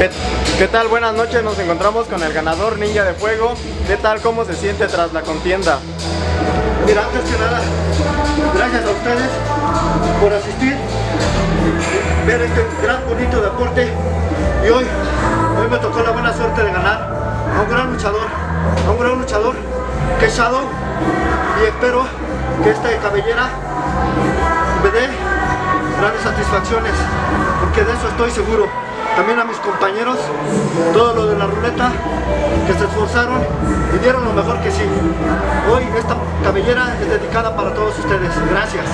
¿Qué tal? Buenas noches, nos encontramos con el ganador Ninja de Fuego. ¿Qué tal? ¿Cómo se siente tras la contienda? Mira, antes que nada, gracias a ustedes por asistir, ver este gran bonito deporte y hoy, hoy me tocó la buena suerte de ganar a un gran luchador, a un gran luchador que Shadow y espero que esta cabellera me dé grandes satisfacciones porque de eso estoy seguro también a mis compañeros, todo lo de la ruleta, que se esforzaron y dieron lo mejor que sí. Hoy esta cabellera es dedicada para todos ustedes. Gracias.